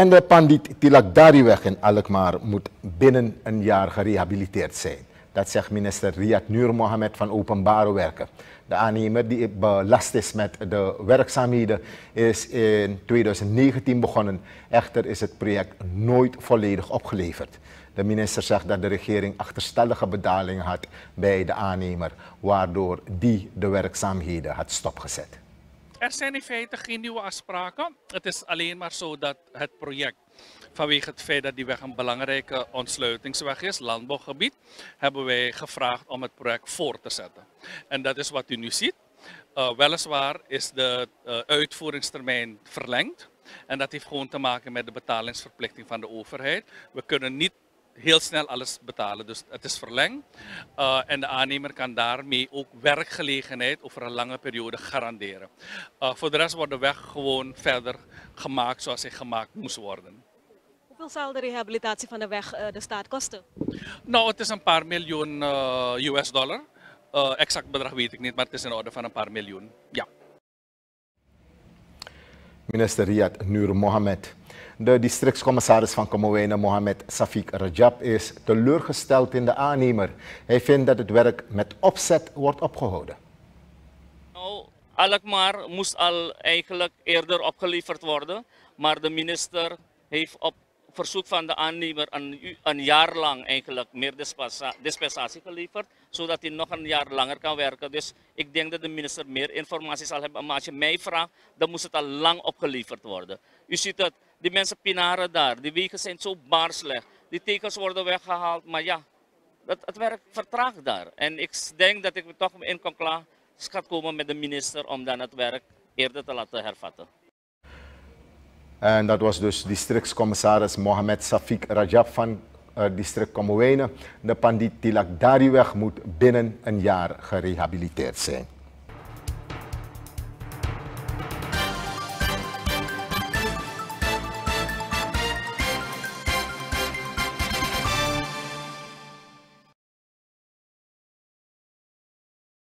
En de Pandit Tilakdariweg in Alkmaar moet binnen een jaar gerehabiliteerd zijn. Dat zegt minister Riyad Nur Mohamed van Openbare Werken. De aannemer die belast is met de werkzaamheden is in 2019 begonnen. Echter is het project nooit volledig opgeleverd. De minister zegt dat de regering achterstallige betalingen had bij de aannemer, waardoor die de werkzaamheden had stopgezet. Er zijn in feite geen nieuwe afspraken. Het is alleen maar zo dat het project, vanwege het feit dat die weg een belangrijke ontsluitingsweg is, landbouwgebied, hebben wij gevraagd om het project voor te zetten. En dat is wat u nu ziet. Uh, weliswaar is de uh, uitvoeringstermijn verlengd. En dat heeft gewoon te maken met de betalingsverplichting van de overheid. We kunnen niet heel snel alles betalen. Dus het is verlengd. Uh, en de aannemer kan daarmee ook werkgelegenheid over een lange periode garanderen. Uh, voor de rest wordt de weg gewoon verder gemaakt zoals hij gemaakt moest worden. Hoeveel zal de rehabilitatie van de weg uh, de staat kosten? Nou, het is een paar miljoen US dollar. exact bedrag weet ik niet, maar het is in orde van een paar miljoen. Ja. Minister Riyad Nur Mohamed. De districtscommissaris van Komowene, Mohamed Safik Rajab, is teleurgesteld in de aannemer. Hij vindt dat het werk met opzet wordt opgehouden. Nou, Alkmaar moest al eigenlijk eerder opgeleverd worden, maar de minister heeft op verzoek van de aannemer een, een jaar lang eigenlijk meer dispensatie geleverd, zodat hij nog een jaar langer kan werken. Dus ik denk dat de minister meer informatie zal hebben. Maar als je mij vraagt, dan moest het al lang opgeleverd worden. U ziet het, die mensen pinaren daar, die wegen zijn zo bar slecht. Die tekens worden weggehaald, maar ja, dat, het werk vertraagt daar. En ik denk dat ik toch in conclaas gaat komen met de minister om dan het werk eerder te laten hervatten. En dat was dus districtscommissaris Mohamed Safik Rajab van uh, district Komowene. De Pandit Tilak Dariweg moet binnen een jaar gerehabiliteerd zijn.